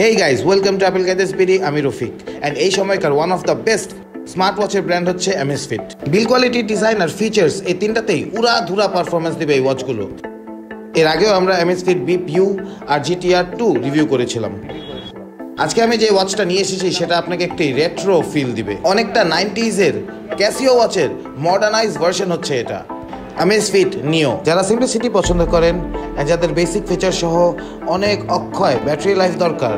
Hey guys welcome to Apple গ্যাজেস BD আমি Rafiq. And এই সময়কার one of the best smart ওয়াচের brand হচ্ছে Amazfit Bip quality design আর features এই তিনটাতেই উড়া ধুরা পারফরমেন্স দেবে এই ওয়াচগুলো এর আগেও আমরা এমএস ফিট বিপ ইউ আর জিটিআর টু রিভিউ করেছিলাম। আজকে আমি যে ওয়াচটা নিয়ে এসেছি, সেটা আপনাকে একটি রেট্রো ফিল দিবে। অনেকটা নাইনটিজের ক্যাসিও ওয়াচের মডার্নাইজ ভার্সন হচ্ছে এটা। আমেজ ফিট নিও যারা সিম্পলিসিটি পছন্দ করেন যাদের বেসিক ফিচার সহ অনেক অক্ষয় ব্যাটারি লাইফ দরকার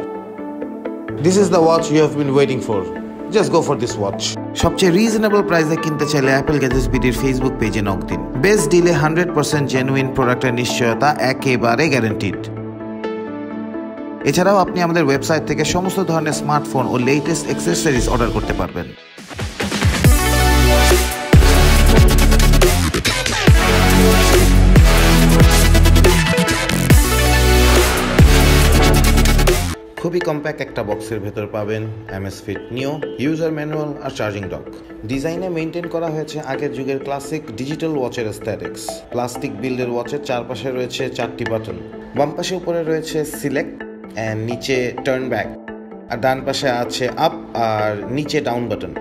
this is the watch you have been waiting for just go for this watch সবচেয়ে রিজনেবল প্রাইসে কিনতে চাইলে অ্যাপেল গ্যাজেস বিডির ফেসবুক পেজে নক দিন। বেস্ট ডিলে হান্ড্রেড পার্সেন্ট জেনুইন প্রোডাক্টের নিশ্চয়তা একেবারে গ্যারান্টিড এছাড়াও আপনি আমাদের ওয়েবসাইট থেকে সমস্ত ধরনের স্মার্টফোন ও লেটেস্ট অ্যাক্সেসরিজ অর্ডার করতে পারবেন। খুবই কম্প্যাক্ট একটা বক্সের ভেতর পাবেন Amazfit Neo user manual আর চার্জিং ডক ডিজাইনে মেনটেন করা হয়েছে আগের যুগের ক্লাসিক ডিজিটাল ওয়াচের অ্যাস্থেটিক্স প্লাস্টিক বিল্ডের ওয়াচের চারপাশে রয়েছে চারটি বাটন বাম পাশে উপরে রয়েছে সিলেক্ট অ্যান্ড নিচে টার্ন ব্যাক আর ডান পাশে আছে আপ আর নিচে ডাউন বাটন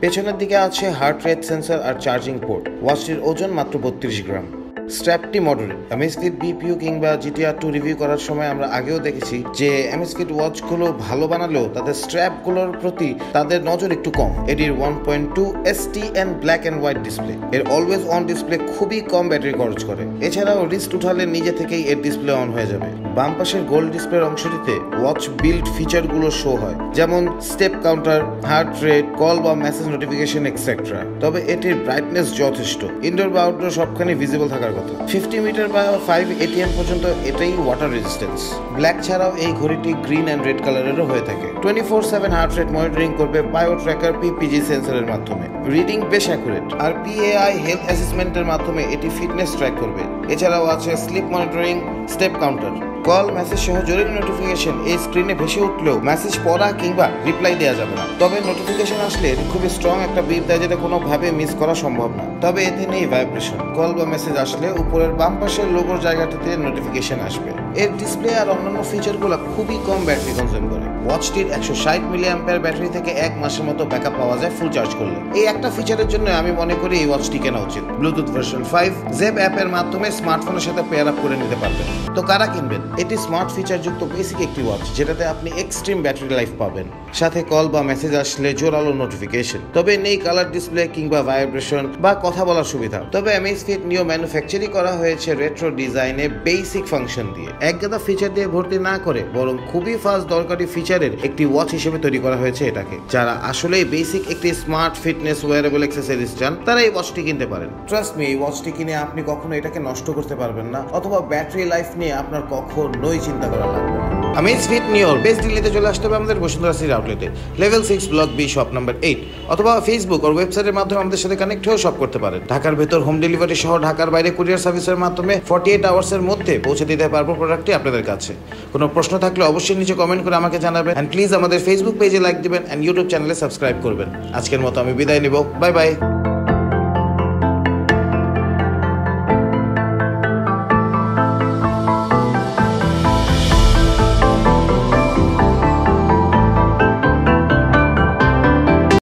পেছনের দিকে আছে হার্ট রেট সেন্সর আর চার্জিং পোর্ট ওয়াচটির ওজন মাত্র বত্রিশ গ্রাম। স্ট্র্যাপটি মডারেট এমএসফিট বিপিউ কিংবা জিটিআর টু রিভিউ করার সময় আমরা আগেও দেখেছি যে এমএসফিট ওয়াচগুলো ভালো বানালেও তাদের স্ট্র্যাপগুলোর প্রতি তাদের নজর একটু কম। এটির one point two S T and black and white display এর অলওয়েজ অন ডিসপ্লে খুবই কম ব্যাটারি খরচ করে। এছাড়াও রিস্ট উঠালে নিজে থেকেই এর ডিসপ্লে অন হয়ে যাবে। বাম পাশের গোল্ড ডিসপ্লের অংশটিতে ওয়াচ বিল্ড ফিচারগুলো শো হয়, যেমন step counter heart rate call বা মেসেজ নোটিফিকেশন এক্সেট্রা তবে এটির ব্রাইটনেস যথেষ্ট। ইনডোর বা আউটডোর সবখানে ভিজিবল থাকার কথা ফিফটি মিটার বা ফাইভ এটিএম পর্যন্ত এটাই ওয়াটার রেজিস্ট্যান্স ব্ল্যাক ছাড়াও এই ঘড়িটি গ্রিন অ্যান্ড রেড কালারেরও হয়ে থাকে। Twenty four seven heart rate monitoring করবে বায়ো ট্র্যাকার পিপিজি সেন্সরের মাধ্যমে। রিডিং বেশ অ্যাকুরেট আর পিএআই হেলথ অ্যাসেসমেন্টের মাধ্যমে এটি ফিটনেস ট্র্যাক করবে। এছাড়াও আছে sleep monitoring step counter call message সহ জরুরি নোটিফিকেশন এই স্ক্রিনে ভেসে উঠলেও মেসেজ পড়া কিংবা রিপ্লাই দেওয়া যাবে না। তবে নোটিফিকেশন আসলে খুবই স্ট্রং একটা বিপ দেয় যেটা কোনোভাবে মিস করা সম্ভব না। তবে এতে নেই ভাইব্রেশন কল বা মেসেজ আসলে উপরের বাম পাশের লোগোর জায়গাটিতে নোটিফিকেশন আসবে। এর ডিসপ্লে আর অন্যান্য ফিচারগুলো খুবই কম ব্যাটারি কনজিউম করে। ওয়াচটির একশো ষাট মিলি ব্যাটারি থেকে এক মাসের মতো ব্যাকআপ পাওয়া যায় ফুল চার্জ করলে। এই একটা ফিচারের জন্য আমি মনে করি এই ওয়াচটি কেনা উচিত। ব্লুটুথ ভার্সন ফাইভ জেব অ্যাপের মাধ্যমে স্মার্টফোনের সাথে পেয়ার আপ করে নিতে পারবেন। তো কারা কিনবেন? এটি স্মার্ট ফিচারযুক্ত বেসিক একটি ওয়াচ যেটাতে আপনি এক্সট্রিম ব্যাটারি লাইফ পাবেন। সাথে কল বা মেসেজ আসলে জোরালো নোটিফিকেশন তবে নেই কালার ডিসপ্লে কিংবা ভাইব্রেশন বা কথা বলার সুবিধা। তবে এমএস ফিট নিও ম্যানুফ্যাকচারই করা হয়েছে রেট্রো ডিজাইনে বেসিক ফাংশন দিয়ে। একগাদা ফিচার দিয়ে ভর্তি না করে বরং খুবই ফাস্ট দরকারি ফিচারের একটি ওয়াচ হিসেবে তৈরি করা হয়েছে এটাকে। যারা আসলে বেসিক একটি স্মার্ট ফিটনেস ওয়ারেবল এক্সেসরিজ চান, তারা এই ওয়াচটি কিনতে পারেন। ট্রাস্ট মি এই ওয়াচটি কিনে আপনি কখনো এটাকে নষ্ট করতে পারবেন না, অথবা ব্যাটারি লাইফ নিয়ে আপনার কখনোই চিন্তা করা লাগবে আমিজ ফিট নিওর বেস্ট দিল্লিতে চলে আসতে হবে আমাদের বসুন্ধরা সির আউটলেটে level six block B shop number eight অথবা ফেসবুক ওর ওয়েবসাইটের মাধ্যমে আমাদের সাথে কানেক্ট হয়েও শপ করতে পারেন ঢাকার ভেতর হোম ডেলিভারি সহ ঢাকার বাইরে কুরিয়ার সার্ভিসের মাধ্যমে ফর্টি এইট আওয়ার্সের মধ্যে পৌঁছে দিতে পারব প্রোডাক্টটি আপনাদের কাছে। কোনো প্রশ্ন থাকলে অবশ্যই নিচে কমেন্ট করে আমাকে জানাবেন অ্যান্ড প্লিজ আমাদের ফেসবুক পেজে লাইক দিবেন অ্যান্ড ইউটিউব চ্যানেলে সাবস্ক্রাইব করবেন। আজকের মতো আমি বিদায় নিব। Bye bye